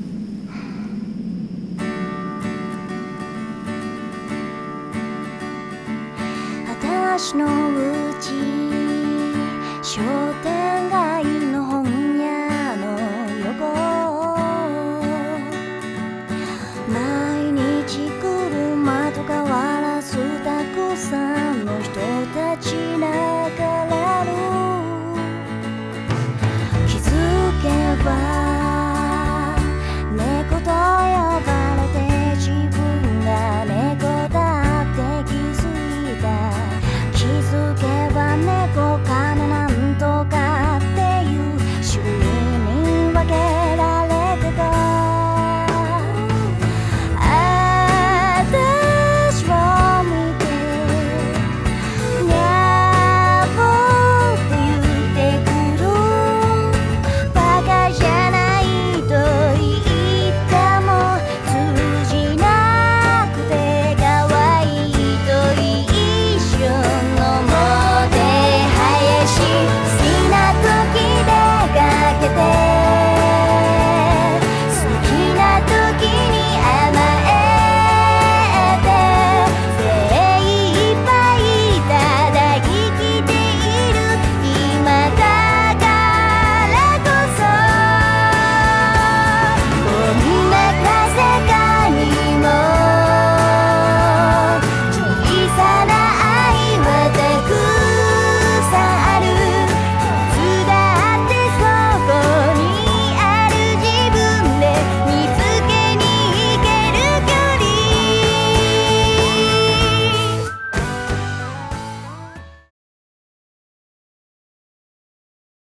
私のうち